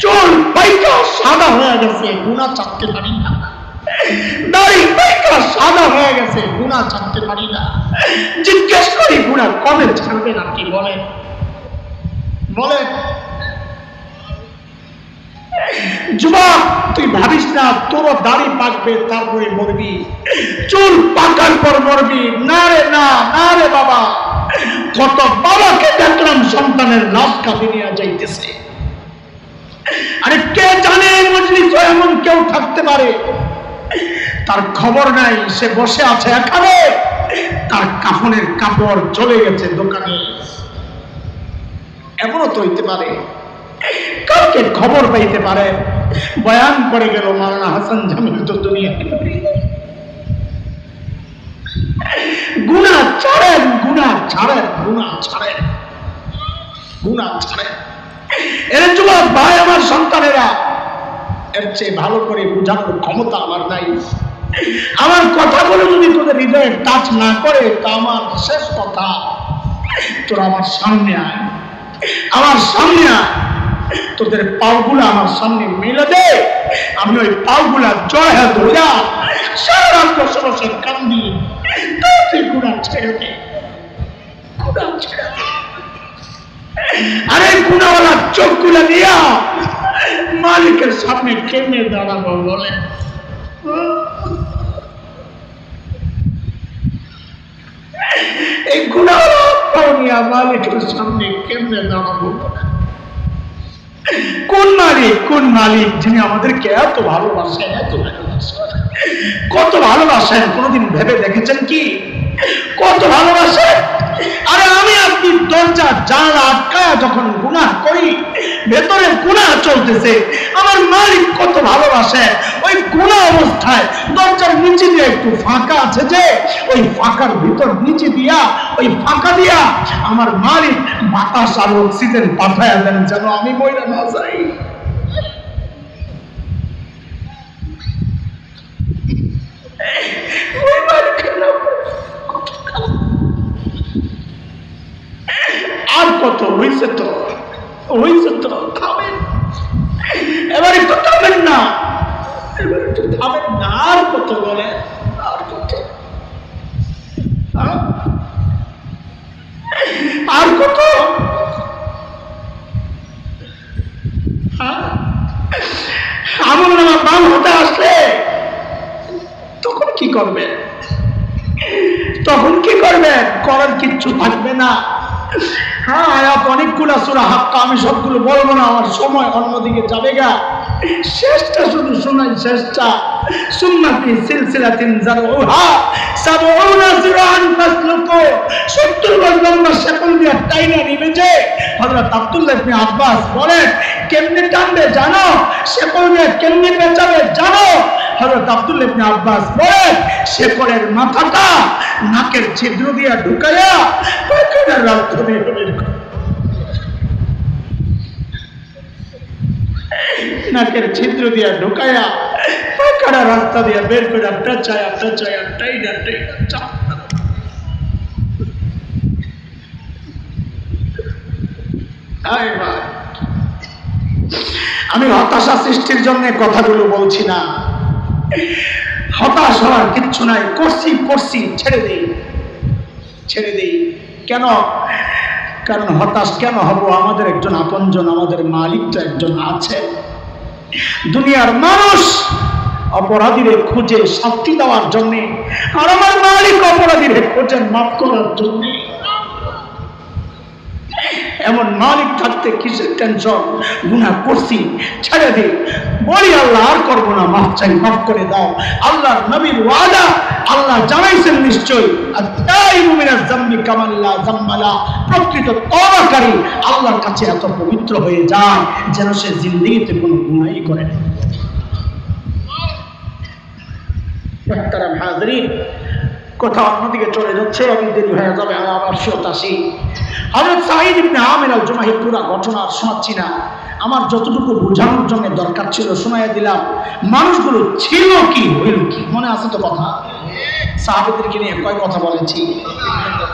চুল পাইকা সাদা হয়ে গেছে, গুণা চাপতে পারি না। দাড়ি পাইকা সাদা হয়ে গেছে, গুণা চাপতে পারি না। জিজ্ঞেস করি, গুণা কবে ছাড়বেন আপনি বলেন বলেন যুবক তুই ভাবিস না তোর দাড়ি পাকবে, তারপরে মরবি। চুল পাকার পর মরবি। না রে, না না রে, বাবা। কত বাবাকে দেখলাম সন্তানের লাশ কাঁপে নিয়ে যাইতেছে। আরে কে জানে এমন কেউ থাকতে পারে? তার খবর নাই, সে বসে আছে এখানে। তার কাফনের কাপড় চলে গেছে দোকানে। এমনও তো হইতে পারে। কাউকে খবর পাইতে পারে। বয়ান করে গেল মারানা হাসান জামিল তো দুনিয়া। গুণা ছাড়েন গুণা ছাড়েন গুণা ছাড়েন। গুণা ছাড়েন। এর যুবক, ভাই আমার সন্তানেরা, এর চেয়ে ভালো করে বোঝানোর ক্ষমতা আমার নাই। আমার কথাগুলো যদি তোদের হৃদয়ে টাচ না করে, তা আমার শেষ কথা। তোরা আমার সামনে আয়। আমার সামনে আয়। তোদের পাওগুলো আমার সামনে মেলে দে। আমি ওই পাওগুলা জয় ধরিয়া সারা রাত বসে কান্দি। তুই গুণা ছেড়ে দে। আরে গুণাওয়ালা চোখগুলো দিয়া মালিকের সামনে কেমনে দাঁড়াবো বলে। এই মালিকের সামনে কেমনে দাঁড়াবো কোন মালিক কোন মালিক যিনি আমাদেরকে এত ভালোবাসেন এত ভালোবাসেন? কত ভালোবাসেন, কোনোদিন ভেবে দেখেছেন কি? কত ভালোবাসেন আরে আমি আপনি দরজা, জানলা আটকায় যখন গুনাহ করি, ভেতরে গুনাহ চলতেছে, আমার মালিক কত ভালোবাসে। ওই গুনাহ অবস্থায় দরজার নিচে দিয়ে একটু ফাঁকা আছে যে, ওই ফাঁকার ভিতর নিচে দিয়া, ওই ফাঁকা দিয়া আমার মালিক বাতাস আর অক্সিজেন পাঠায় দেন যেন আমি বইরা না যাই। ওই মালিকের নাম কত কাল। আর কত হয়েছে তো? হয়েছে তো থামেন এবার একটু থামেন না। এবার একটু না, আর কত বলে? আর কত? হ্যাঁ? আর কত? হ্যাঁ? বাম হতে আসলে তখন কি করবেন? তখন কি করবেন? করার কিচ্ছু থাকবে না। হ্যাঁ আয়াত অনেকগুলো সুরা হাক্কা, আমি সবগুলো বলব না, আমার সময় অন্যদিকে যাবে গা। শেষটা শুধু শোনাই, শেষটা। সুন্নাতি সিলসিলাতিন জারউহা সাবউনা জিরান ফাসলুকু। 70 গজ লম্বা শেকল দিয়ে টাইনা নিবে যে হযরত আব্দুল্লাহ ইবনে আব্বাস বলেন, কেমনে টানবে জানো? শেকল দিয়ে কেমনে পেঁচাবে জানো? হযরত আব্দুল্লাহ ইবনে আব্বাস বলেন শেকলের মাথাটা নাকের ছিদ্র দিয়ে ঢুকায়া পায়খানার রাস্তা দিয়ে নাকের ছিদ্র দিয়া ঢুকায়া পায়খানা রাস্তা দিয়া বের করে পেঁচায়া পেঁচায়া টাইনা টাইনা চাপ আমি হতাশা সৃষ্টির জন্য কথাগুলো বলছি না। হতাশ হওয়ার কিচ্ছু নাই, করছি করছি, ছেড়ে দেই ছেড়ে দেই। কেন? কারণ হতাশ কেন হব? আমাদের একজন আপনজন, আমাদের মালিক তো একজন আছে। দুনিয়ার মানুষ অপরাধীদের খুঁজে শাস্তি দেওয়ার জন্যে, আর আমার মালিক অপরাধীরে খোঁজেন মাফ করার জন্য। এমন মালিক থাকতে কিসের টেনশন গুণা করছি, ছেড়ে দে। বলি আল্লাহ, আর করব না, মাফ চাই, মাফ করে দাও। আল্লাহর নবীর ওয়াদা, আল্লাহ জানাইছেন নিশ্চয় প্রকৃত তবাকারী, আল্লাহর কাছে এত পবিত্র হয়ে যায়, যেন সে জিন্দিগিতে কোনো গুণাই করে না। মোহতারাম হাজরিন কথা অন্যদিকে চলে যাচ্ছে আমি দেরি হয়ে যাবে, আবার ফেরত আসি। হজরত সাহিদ ইবনে আমির পুরা ঘটনা শোনাচ্ছি না। আমার যতটুকু বোঝানোর জন্য দরকার ছিল, শোনাইয়া দিলাম, মানুষগুলো ছিল কি, হইল কি? মনে আছে তো কথা? সাহাবেদেরকে নিয়ে কয় কথা বলেছি?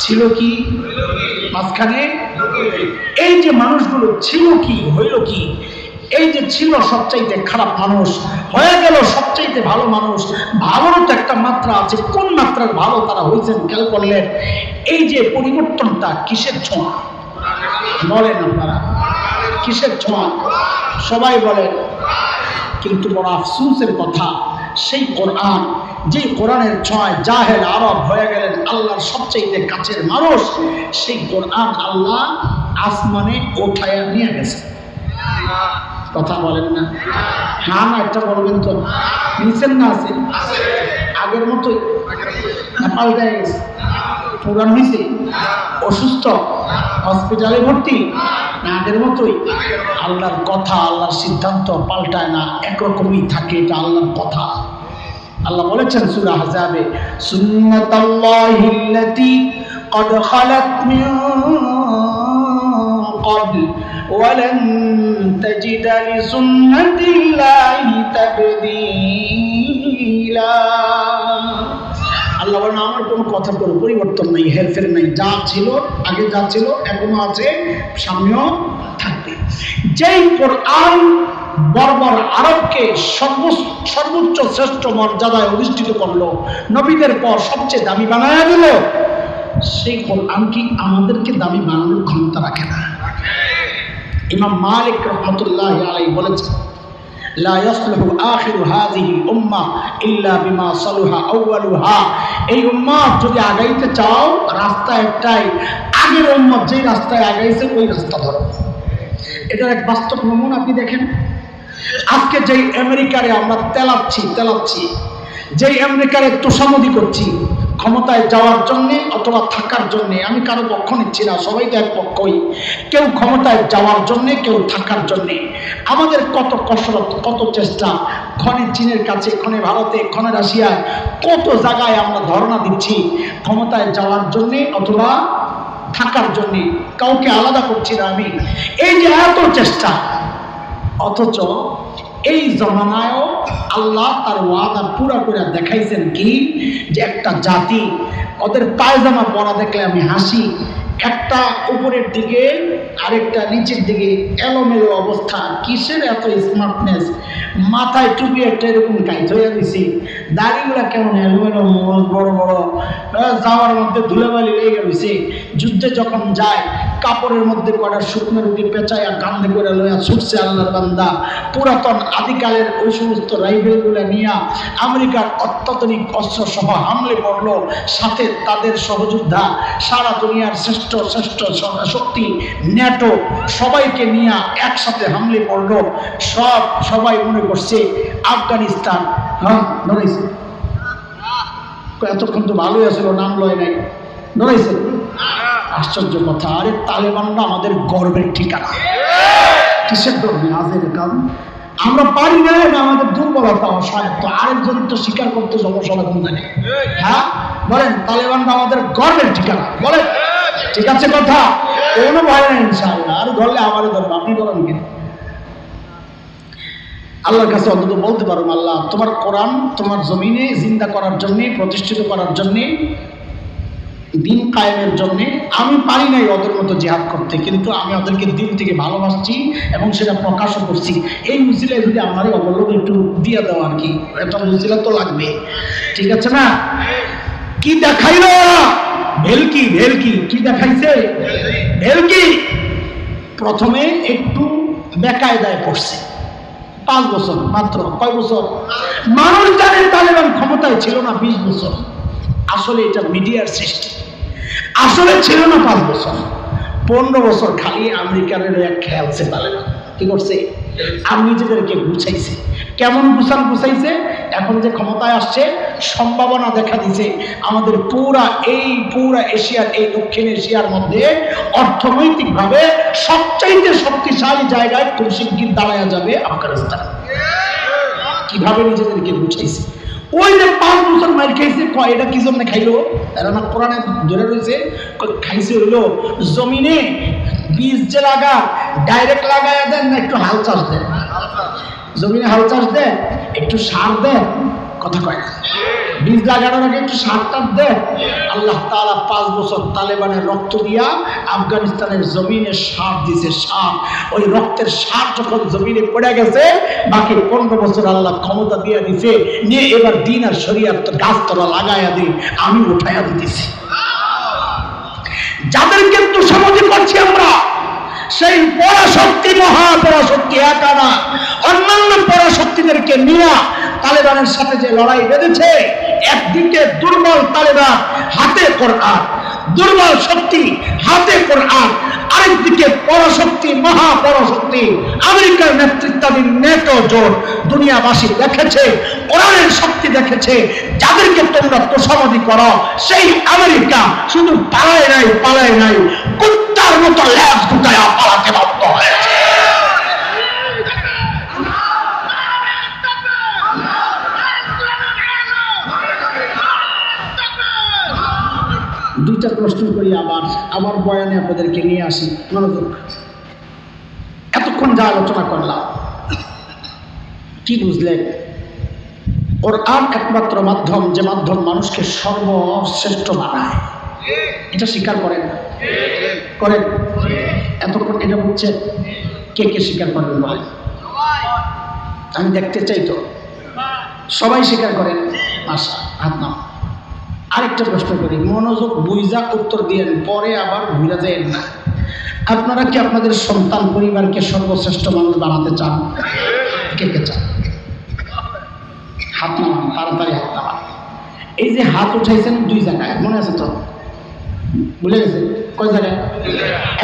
ছিল কি? মাঝখানে? এই যে মানুষগুলো ছিল কি, হইল কি? এই যে ছিল সবচাইতে খারাপ মানুষ, হয়ে গেল সবচাইতে ভালো মানুষ, ভালোরও তো একটা মাত্রা আছে, কোন মাত্রার ভালো তারা হয়েছেন খেয়াল করলেন? এই যে পরিবর্তনটা কিসের ছোঁয়া? বলেন আপনারা, কিসের ছোঁয়া? সবাই বলেন, কিন্তু বড় আফসুসের কথা, সেই কোরআন যে কোরআনের ছোঁয়ায় জাহেল আরব হয়ে গেলেন আল্লাহর সবচেয়ে কাছের মানুষ, সেই কোরআন আল্লাহ আসমানে ওঠায়া নিয়ে গেছে। কথা বলেন না হ্যাঁ না একটা বলবেন তো নিচেন না আছে আগের মতোই না পাল্টায় গেছে পুরান নিচে অসুস্থ হসপিটালে ভর্তি না আগের মতোই আল্লাহর কথা আল্লাহর সিদ্ধান্ত পাল্টায় না একরকমই থাকে এটা আল্লাহর কথা আল্লাহ বলেছেন সূরা হাজাবে সুন্নাতাল্লাহিল্লাতী قد خلت من قبل ولن تجد لسنة الله تبديلا আল্লাহ বলেন আমার কোনো কথার কোনো পরিবর্তন নাই হেরফের নাই যা ছিল আগে যা ছিল এখনো আছে সামনেও থাকবে যেই কোরআন বর্বর আরবকে সর্ব- সর্বোচ্চ শ্রেষ্ঠ মর্যাদায় অধিষ্ঠিত করলো নবীদের পর সবচেয়ে দামি বানায় দিল সেই কোরআন কি আমাদেরকে দামি বানানোর ক্ষমতা রাখে না ইমাম মালিক রহমতুল্লাহ আলাই বলেছেন এই যদি আগাইতে চাও একটাই, আগের রাস্তায় ওই রাস্তা ধরো। এটার এক বাস্তব আপনি দেখেন? আজকে যেই আমেরিকারে আমরা তেলাচ্ছি তেলাচ্ছি, যেই আমেরিকারে তোষামদি করছি ক্ষমতায় যাওয়ার জন্যে অথবা থাকার জন্যে, আমি কারও পক্ষ নিচ্ছি না, সবাই তো এক পক্ষই। কেউ ক্ষমতায় যাওয়ার জন্যে, কেউ থাকার জন্যে। আমাদের কত কসরত, কত চেষ্টা, ক্ষণে চীনের কাছে, ক্ষণে ভারতে, ক্ষণে রাশিয়ায়, কত জায়গায় আমরা ধারণা দিচ্ছি, ক্ষমতায় যাওয়ার জন্যে অথবা থাকার জন্যে। কাউকে আলাদা করছি না আমি। এই যে এত চেষ্টা, অথচ এই জমানায়ও আল্লাহ তার ওয়াদা পুরা করে দেখাইছেন কি? যে একটা জাতি ওদের পায়জামা পরা দেখলে আমি হাসি, একটা উপরের দিকে, আরেকটা নিচের দিকে এলোমেলো অবস্থা। কিসের এত স্মার্টনেস মাথায় টুপি একটা এরকম কাইত হয়ে দিছি। দাড়িগুলা কেমন এলোমেলো বড় বড়। যাওয়ার মধ্যে ধুলেবালি লেগে রয়েছে যুদ্ধে যখন যায় কাপড়ের মধ্যে কটা শুকনো রুটি পেঁচাইয়া কান্দে করে লইয়া ছুটছে আল্লাহর বান্দা। পুরাতন আদিকালের ওই সমস্ত রাইফেলগুলো নিয়ে আমেরিকার অত্যাধুনিক অস্ত্র সহ হামলে পড়ল। সাথে তাদের সহযোদ্ধা, সারা দুনিয়ার শ্রেষ্ঠ শ্রেষ্ঠ শক্তি, ন্যাটো সবাইকে নিয়ে একসাথে হামলে পড়ল। সব সবাই মনে করছে, আফগানিস্তান হ্যাঁ ধরেছে এতক্ষণ তো ভালোই আসলো নাম লয় নাই। ধরেছে আশ্চর্য কথা, আরে তালেবানরা আমাদের গর্বের ঠিকানা। কিসের ধর্মে? আজের কারণ আমরা পারি না আমাদের দুর্বলতা অসহায়ত্ব আরেকজন তো স্বীকার করতে সমস্যা কোন জানে হ্যাঁ? বলেন, তালেবানরা আমাদের গর্বের ঠিকানা। বলেন। ঠিক আছে কথা? কোনো ভয় নেই, ইনশাআল্লাহ। আর ধরলে আমারও ধরবো, আপনি বলেন কিনা আল্লাহর কাছে অন্তত বলতে পারো, আল্লাহ, তোমার কোরআন তোমার জমিনে জিন্দা করার জন্যে, প্রতিষ্ঠিত করার জন্যে দিন কায়েমের জন্য আমি পারি নাই ওদের মতো জেহাদ করতে, কিন্তু আমি ওদেরকে দিন থেকে ভালোবাসছি এবং সেটা প্রকাশও করছি। এই মুসিলায় যদি আমার অবলম্বন একটু দিয়ে দাও আর কি একটা মুসিলা তো লাগবে। ঠিক আছে না? কি দেখাইল? ভেলকি ভেলকি, কি দেখাইছে? ভেলকি। প্রথমে একটু বেকায়দায় পড়ছে। পাঁচ বছর, মাত্র কয় বছর? মানুষ জানে তালেবান ক্ষমতায় ছিল না বিশ বছর। আসলে এটা মিডিয়ার সৃষ্টি। আসলে ছিল না পাঁচ বছর। পনেরো বছর খালি আমেরিকার এক খেয়ালছে তালেবান কি করছে? আর নিজেদেরকে গুছাইছে। কেমন গুছান গুছাইছে? এখন যে ক্ষমতায় আসছে, সম্ভাবনা দেখা দিছে, আমাদের পুরা এই, পুরা এশিয়ার, এই দক্ষিণ এশিয়ার মধ্যে অর্থনৈতিকভাবে সবচাইতে শক্তিশালী জায়গায় খুব শিগগির দাঁড়ায়া যাবে আফগানিস্তান। কীভাবে নিজেদেরকে গুছাইছে? ওই যে পাঁচ বছর মাইর খাইছে, কয়, এটা কি জন্য খাইলো? এরা না কোরআনে ধরে রয়েছে খাইছে হইল জমিনে বীজ যে লাগা ডাইরেক্ট লাগায় দেন না, একটু হাল চাষ দেন। জমিনে হাল চাষ দেন, একটু সার দেন, কথা কয় না। বীজ লাগানোর আগে একটু সার টার আল্লাহ তাআলা পাঁচ বছর তালেবানের রক্ত দিয়া আফগানিস্তানের জমিনে সার দিছে, সার। ওই রক্তের সার যখন জমিনে পড়ে গেছে, বাকি পনেরো বছর আল্লাহ ক্ষমতা দিয়ে দিছে, নিয়ে এবার দিন আর শরিয়ার তো গাছ লাগাইয়া দিই আমি উঠাইয়া দিতেছি। যাদেরকে তোষামতি করছি আমরা, সেই পরাশক্তি, মহাপরাশক্তি একা না। অন্যান্য পরাশক্তিদেরকে নিয়ে তালেবানের সাথে যে লড়াই বেঁধেছে একদিকে দুর্বল তালেবান হাতে কোরআন। দুর্বল শক্তি, হাতে কোরআন। আরেকদিকে পরাশক্তি, মহাপরাশক্তি। আমেরিকার নেতৃত্বাধীন নেটো জোট দুনিয়াবাসী দেখেছে, কোরআনের শক্তি দেখেছে, যাদেরকে তোমরা তোষামতি করো, সেই আমেরিকা শুধু পালায় নাই পালায় নাই, কুত্তার মতো ল্যাব দুটায় পালাতে বাধ্য হয়েছে। দুইটা প্রশ্ন করি আবার আবার বয়ানে আপনাদেরকে নিয়ে আসি, মনোযোগ। এতক্ষণ যা আলোচনা করলাম, কি বুঝলেন? ওর আর একমাত্র মাধ্যম, যে মাধ্যম মানুষকে সর্বশ্রেষ্ঠ বানায়। এটা স্বীকার করেন? করেন? এতক্ষণ এটা হচ্ছে কে কে স্বীকার করেন বলেন? আমি দেখতে চাই তো। সবাই স্বীকার করেন? আশা হাত নাও। আরেকটা প্রশ্ন করি, মনোযোগ বুঝা উত্তর দিয়েন, পরে আবার ভুলে যায় না আপনারা কি আপনাদের সন্তান পরিবারকে সর্বশ্রেষ্ঠ মানুষ বানাতে চান? কে কে চান? হাত নামান, তাড়াতাড়ি হাত নামান। এই যে হাত উঠাইছেন দুই জায়গায়, মনে আছে তো? ভুলে গেছে? কয় জায়গায়?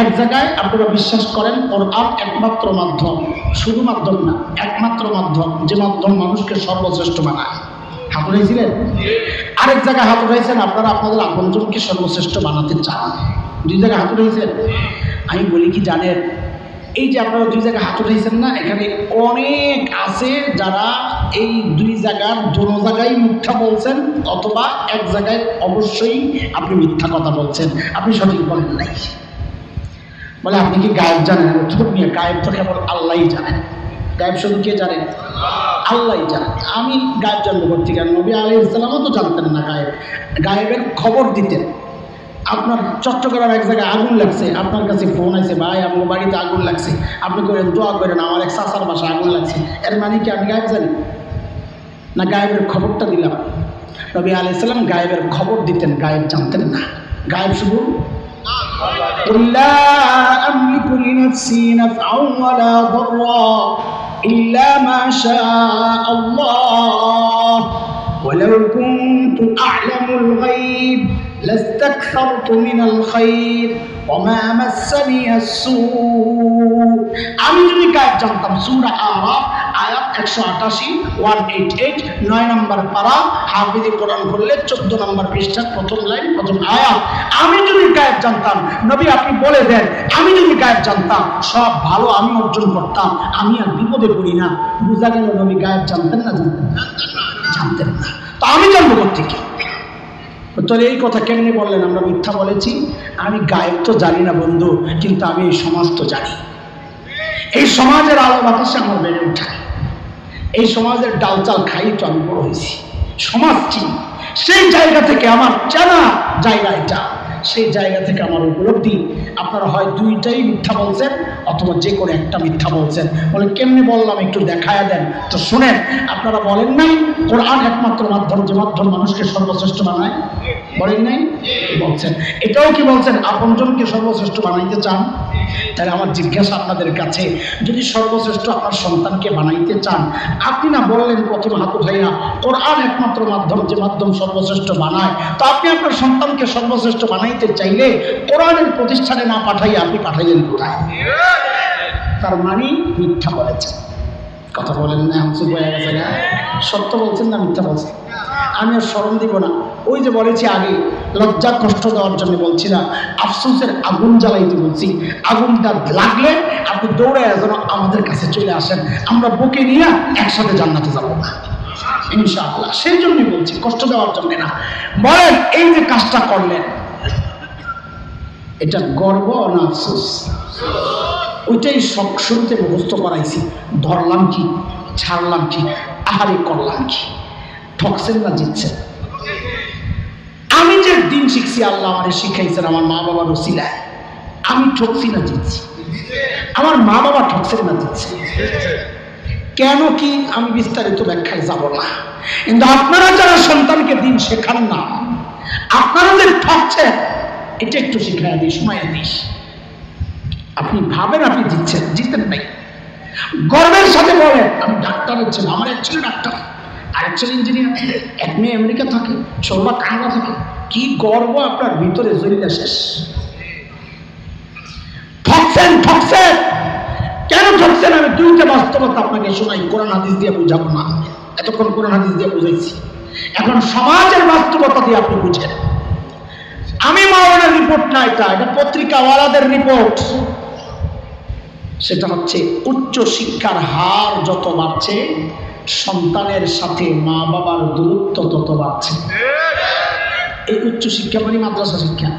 এক জায়গায় আপনারা বিশ্বাস করেন, কোরআন একমাত্র মাধ্যম শুধু মাধ্যম না, একমাত্র মাধ্যম, যে মাধ্যম মানুষকে সর্বশ্রেষ্ঠ বানায়। হাত উঠাইছিলেন আরেক জায়গায় হাত উঠাইছেন আপনারা, আপনাদের আপনজনকে সর্বশ্রেষ্ঠ বানাতে চান। দুই জায়গায় হাত উঠাইছেন আমি বলি কি, জানেন, এই যে আপনারা দুই জায়গায় হাত উঠাইছেন না, এখানে অনেক আছে যারা এই দুই জায়গার দোনো জায়গায় মিথ্যা বলছেন, অথবা এক জায়গায় অবশ্যই আপনি মিথ্যা কথা বলছেন। আপনি সঠিক বলেন নাই। বলে, আপনি কি গায়েব জানেন? গায়েব তো কেবল আল্লাহই জানেন। গায়েব শুধু কে জানেন আল্লাহই জানেন আমি গায়েব জানবো করতে কেন নবী আলী ইসলামও তো জানতেন না গায়েব গায়েবের খবর দিতেন আপনার চট্টগ্রাম এক জায়গায় আগুন লাগছে আপনার কাছে ফোন আছে ভাই আমার বাড়িতে আগুন লাগছে আপনি করেন দোয়া করেন আমার এক চাষার বাসা আগুন লাগছে এর মানে কি আমি গায়েব জানি না গায়েবের খবরটা দিলাম নবী আলি সাল্লাম গায়েবের খবর দিতেন গায়েব জানতেন না গায়েব শুধু قل لا أملك لنفسي نفعا ولا ضرا إلا ما شاء الله. ولو كنت أعلم الغيب لاستكثرت من الخير وما مسني السوء আমি যদি গায়েব জানতাম সূরা আরাফ আয়াত একশো আটাশি ওয়ান এইট এইট নয় নম্বর পারা হাফিজি কোরআন করলে চোদ্দ নম্বর পৃষ্ঠার প্রথম লাইন প্রথম আয়াত আমি যদি গায়েব জানতাম নবী আপনি বলে দেন আমি যদি গায়েব জানতাম সব ভালো আমি অর্জন করতাম আমি আর বিপদে পড়ি না বুঝা গেল নবী গায়েব জানতেন না জানতেন না জানতেন না তো আমি জানবো থেকে তাহলে এই কথা কেমনি বললেন? আমরা মিথ্যা বলেছি। আমি গায়েব তো জানি না বন্ধু, কিন্তু আমি এই সমাজ তো জানি। এই সমাজের আলো বাতাসে আমার বেড়ে উঠায় এই সমাজের ডাল চাল খাই তো আমি বড় হয়েছি। সমাজটি সেই জায়গা থেকে আমার চেনা জায়গা এটা। সেই জায়গা থেকে আমার উপলব্ধি। আপনারা হয় দুইটাই মিথ্যা বলছেন অথবা যে কোনো একটা মিথ্যা বলছেন। বলে কেমনি বললাম একটু দেখায় দেন। তো শুনেন, আপনারা বলেন নাই, কোরআন একমাত্র মাধ্যম যে মাধ্যম মানুষকে সর্বশ্রেষ্ঠ বানায়? বলেন নাই? বলছেন। এটাও কি বলছেন? আপনজনকে সর্বশ্রেষ্ঠ বানাইতে চান? তাহলে আমার জিজ্ঞাসা আপনাদের কাছে, যদি সর্বশ্রেষ্ঠ আপনার সন্তানকে বানাইতে চান, আপনি না বললেন প্রথম হাত উঠাইয়া কোরআন একমাত্র মাধ্যম, যে মাধ্যম সর্বশ্রেষ্ঠ বানায়। তো আপনি আপনার সন্তানকে সর্বশ্রেষ্ঠ বানাইতে চাইলে কোরআনের প্রতিষ্ঠানে না পাঠাইয়া আপনি পাঠাইলেন কোথায়? তার মানে মিথ্যা বলেছেন। কথা বলেন না সত্য বলছেন না মিথ্যা বলছেন? আমি আর স্মরণ দিব না। ওই যে বলেছি আগে, লজ্জা কষ্ট দেওয়ার জন্য বলছি না, আফসোসের আগুন জ্বালাইতে বলছি। আগুনটা লাগলে আপনি দৌড়ে যেন আমাদের কাছে চলে আসেন। আমরা বুকে নিয়ে একসাথে জান্নাতে যাব। না ইনশাআল্লাহ, সেই জন্যই বলছি, কষ্ট দেওয়ার জন্য না। বলেন, এই যে কাজটা করলেন, এটা গর্ব না আফসোস? ওইটাই সব শুরুতে মুখস্থ করাইছি। ধরলাম কি, ছাড়লাম কি, আহারে করলাম কি। ঠকছেন না জিতছেন। নিজের দিন শিখছি, আল্লাহ আমার শিখাইছেন, আমার মা বাবার ওসিলায়। আমি ঠকছি না জিতছি আমার মা বাবা ঠকছে না জিতছে কেন কি আমি বিস্তারিত ব্যাখ্যায় যাব না। কিন্তু আপনারা যারা সন্তানকে দিন শেখান না, আপনারা যে ঠকছেন এটা একটু শিখাই দিই সময় দিস আপনি ভাবেন, আপনি জিতছেন জিতেন নাই। গর্বের সাথে বলেন, আমি ডাক্তার ছেলে, আমার এক ছেলে ডাক্তার। আরেক ছেলে ইঞ্জিনিয়ার এক মেয়ে আমেরিকা থাকে ছোটবা কানাডা থাকে, কি গর্ব আপনার ভিতরে জড়িয়ে শেষ। ঠকছেন ঠকছেন কেন ঠকছেন আমি দুইটা বাস্তবতা আপনাকে শোনাই, কোরআন হাদিস দিয়ে বুঝাবো না। এতক্ষণ কোরআন হাদিস দিয়ে বুঝাইছি। এখন সমাজের বাস্তবতা দিয়ে আপনি বুঝেন। আমি মাওলানার রিপোর্ট না এটা এটা পত্রিকাওয়ালাদের রিপোর্ট সেটা হচ্ছে উচ্চ শিক্ষার হার যত বাড়ছে সন্তানের সাথে মা বাবার দূরত্ব তত বাড়ছে। এই উচ্চ শিক্ষা মানে মাদ্রাসা শিক্ষা।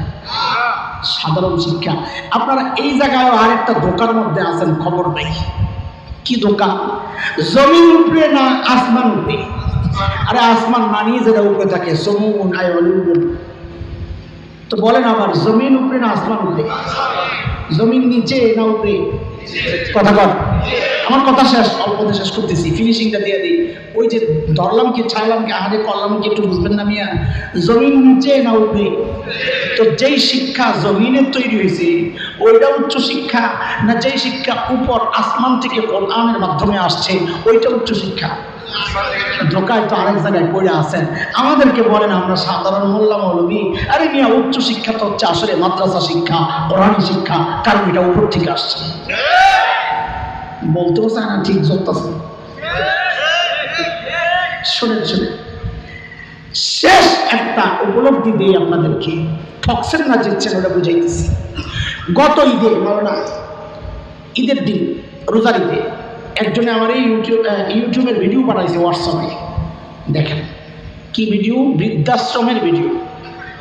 সাধারণ শিক্ষা। আপনারা এই জায়গায় আরেকটা দোকান মধ্যে আছেন, খবর নাই। কি দোকান জমিন উপরে না আসমান উপরে? আরে আসমান মানিয়ে যেটা উপরে থাকে। সমুন আয় তো বলেন আবার, জমিন উপরে না আসমান উপরে? জমিন নিচে, না উপরে? কথা কর আমার কথা শেষ অল্পতে শেষ করতেছি। ফিনিশিংটা দিয়ে দিই। ওই যে ধরলাম কি ছাড়লাম কি আহারে করলাম কি একটু বুঝবেন না মিয়া? জমিন নিচে, না উপরে? তো যেই শিক্ষা জমিনের তৈরি হয়েছে, ওইটা উচ্চ শিক্ষা, না যেই শিক্ষা উপর আসমান থেকে কোরআনের মাধ্যমে আসছে, ওইটা উচ্চ শিক্ষা? ধোকায় তো আরেক জায়গায় পড়ে আছেন। আমাদেরকে বলেন, আমরা সাধারণ মোল্লা মৌলবী। আরে মিয়া, উচ্চ শিক্ষা তো হচ্ছে আসলে মাদ্রাসা শিক্ষা, কোরআন শিক্ষা, কারণ এটা উপর থেকে আসছে। বলতেও চায় না, ঠিক চলতেছে শোনেন শোনেন। শেষ একটা উপলব্ধি দিই আপনাদেরকে ঠকছেন না জিতছেন ওটা বুঝাইতেছি। গত ঈদে মাওনা ঈদের দিন, রোজার ঈদে একজনে আমার এই ইউটিউব ইউটিউবের ভিডিও পাঠাইছে হোয়াটসঅ্যাপে দেখেন, কি ভিডিও বৃদ্ধাশ্রমের ভিডিও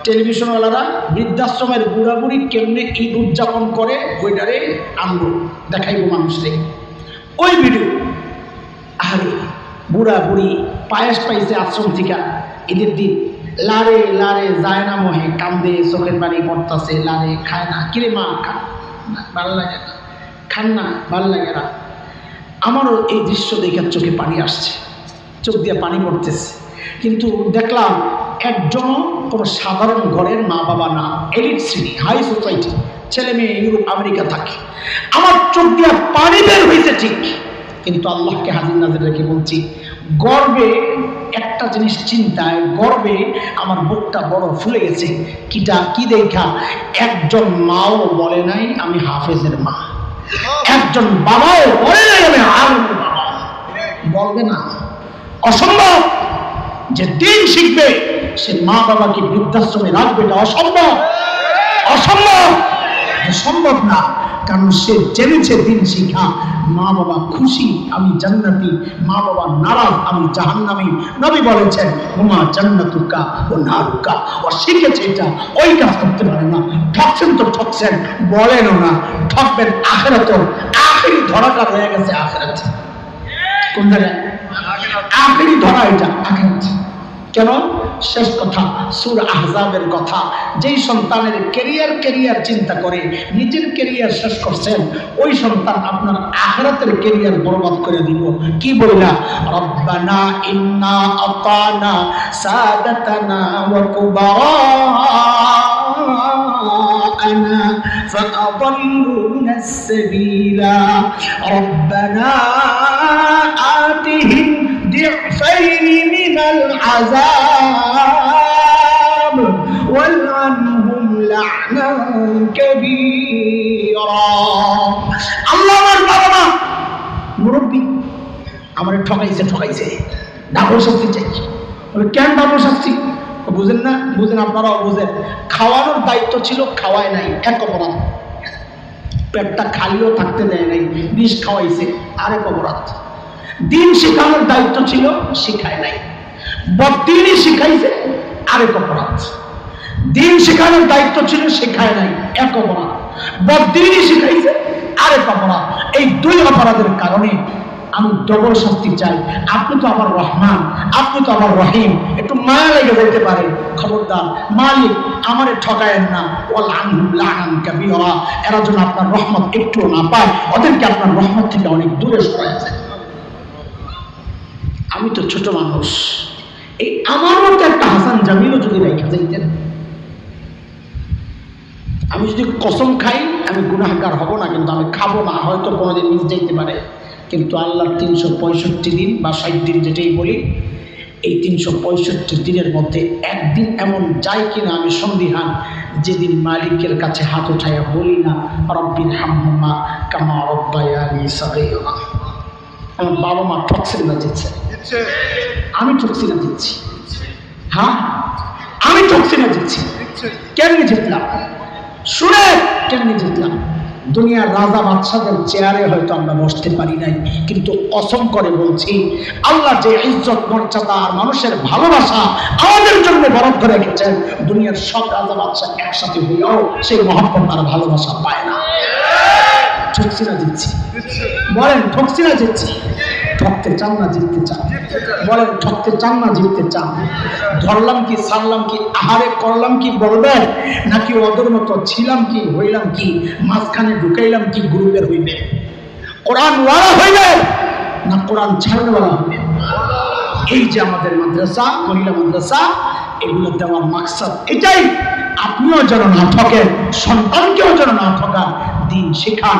টেলিভিশনওয়ালারা বৃদ্ধাশ্রমের বুড়াবুড়ি কেমনে ঈদ উদযাপন করে, ওইটারে আনব দেখাইব মানুষকে। ওই ভিডিও আরে বুড়া বুড়ি পায়েস পাইছে আশ্রম থেকে। ঈদের দিন, লারে লারে যায় না মহে, কান্দে, চোখের বাড়ি পড়তাছে, লারে, খায় না। কিরে মা খান না, ভালো লাগে না। খান না, ভালো লাগে না। আমারও এই দৃশ্য দেখার চোখে পানি আসছে। চোখ দিয়ে পানি পড়তেছে। কিন্তু দেখলাম একজন কোনো সাধারণ ঘরের মা বাবা না, এলিট শ্রেণি হাই সোসাইটি ছেলে মেয়ে ইউরোপ, আমেরিকা থাকে। আমার চোখ দিয়ে পানি বের হয়েছে ঠিক। কিন্তু আল্লাহকে হাজির নাজির রেখে বলছি, গর্বে একটা জিনিস চিন্তায়, গর্বে আমার বুকটা বড় ফুলে গেছে। কিটা, কি দেখা? একজন মাও বলে নাই, আমি হাফেজের মা। একজন বাবাও আমি আলমের বাবা। বলবে না। অসম্ভব যে দিন শিখবে, সে মা বাবাকে বৃদ্ধাশ্রমে রাখবে, এটা অসম্ভব। অসম্ভব? সম্ভব না। কারণ সে জেনেছে দিন শিখা। মা বাবা খুশি, আমি জান্নাতি। মা বাবা নারাজ, আমি জাহান্নামি। নবী বলেছেন, হুমা জান্নাতুকা ও নারুকা। ও শিখেছে এটা। ওই কাজ করতে পারে না। ঠকছেন তো ঠকছেন। বলেনও না ঠকবেন আখেরাতেও। আখেরি ধরাটা রয়ে গেছে আখেরাতে। কোন জায়গায়? আখেরি ধরা এটা, আখেরাতে। কেন শেষ কথা সুর আহজাবের কথা যেই সন্তানের কেরিয়ার কেরিয়ার চিন্তা করে নিজের কেরিয়ার শেষ করছেন ওই সন্তান আপনার আখরাতের কেরিয়ার বরবাদ করে দিব কি বললা রব্বানা ইন্না আতানা সাদাতানা ওয়া কুবারানা فأضلونا السبيلا ربنا آتهم ضعفين من العذاب والعنهم لعنا كبيرا আল্লাহ আমার বাবা মা মুরব্বী আমার ঠকাইছে ঠকাইছে ডাবল শাস্তি চাই বলে কেন ডাবল শাস্তি বুঝেন না বুঝেন আপনারাও বুঝেন খাওয়ানোর দায়িত্ব ছিল খাওয়ায় নাই এক অপরাধ পেটটা খালিও থাকতে দেয় নাই বিষ খাওয়াইছে আরেক অপরাধ দিন শেখানোর দায়িত্ব ছিল, শিখায় নাই। বদিনই শিখাইছে, আরেক অপরাধ। দিন শেখানোর দায়িত্ব ছিল, শেখায় নাই, এক অপরাধ। বদিনই শিখাইছে, আরেক অপরাধ। এই দুই অপরাধের কারণে আমি ডবল শাস্তি চাই। আপনি তো আমার রহমান, আপনি তো আমার রহিম। একটু মায়া লেগে যেতে পারে, খবরদার। মালিক, আমারে ঠকায়েন না। ওয়াল লাআনান কাবীরা। এরা যেন আপনার রহমত একটুও না পায়। ওদেরকে আপনার রহমত থেকে অনেক দূরে দেন আমি তো ছোট মানুষ। এই আমার মতো একটা হাসান জামিলও যদি রেখে যাইতেন, আমি যদি কসম খাই, আমি গুনাহগার হব না, কিন্তু আমি খাব না, হয়তো কোনোদিন মিস যাইতে পারে। কিন্তু আল্লাহর তিনশো পঁয়ষট্টি দিন বা ষাট দিন যেটাই বলি, এই তিনশো পঁয়ষট্টি দিনের মধ্যে একদিন এমন যায় কিনা আমি সন্দিহান। যেদিন মালিকের কাছে হাত উঠাইয়া বলি না রব্বির হাম্মা কামা রব্বায়ানি সাগীরা। আমার বাবা মা ঠকছে না দিচ্ছে। আমি ঠকছি না দিচ্ছি। হ্যাঁ? আমি ঠকছি না দিচ্ছি। কেমনি জিতলাম? শুনে কেমনি জিতলাম? দুনিয়ার রাজা বাদশাদের চেয়ারে হয়তো আমরা বসতে পারি নাই কিন্তু অসম করে বলছি আল্লাহ যে ইজ্জত মর্যাদা আর মানুষের ভালোবাসা আমাদের জন্য বরফ বরাদ্দ রেখেছেন দুনিয়ার সব রাজা বাদশা একসাথে হইয়াও সেই আর ভালোবাসা পায় না। ঠকছি না দিচ্ছি। বলেন ঠকছি না জিতছি ঠকতে চান না জিততে চান বলেন ঠকতে চান না জিততে চান ধরলাম কি সারলাম কি আহারে করলাম কি বলবেন নাকি ওদের মতো ছিলাম কি হইলাম কি মাঝখানে ঢুকাইলাম কি গ্রুপের হইবে? কোরআন ওয়ালা হইবে না কোরআন ছাড়নেওয়ালা হইবে? এই যে আমাদের মাদ্রাসা মহিলা মাদ্রাসা এগুলো দেওয়ার মাকসাদ এটাই। আপনিও যেন না ঠকেন, সন্তানকেও যেন না ঠকান, দিন শেখান,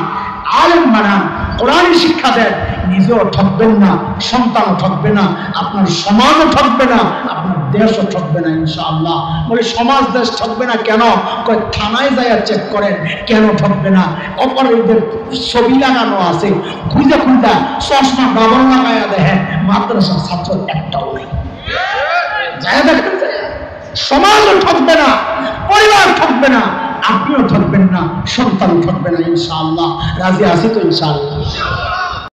আলেম বানান, কোরআন শিক্ষা দেন, নিজেও ঠকবেন না, সন্তানও ঠকবে না, আপনার সমাজও ঠকবে না, আপনার দেশও ঠকবে না, ইনশাআল্লাহ। বলে, সমাজ, দেশ ঠকবে না কেন? কয়, থানায় যায় চেক করেন, কেন ঠকবে না? অপরাধীদের ছবি লাগানো আছে, খুঁজে খুঁজা চশমা ডাবল লাগাইয়া দেখেন, মাদ্রাসার ছাত্র একটাও নেই। যায় দেখেন। সমাজও ঠকবে না, পরিবার ঠকবে না, আপনিও ঠকবেন না সন্তান ঠকবে না, ইনশাআল্লাহ। রাজি আছি তো, ইনশাআল্লাহ।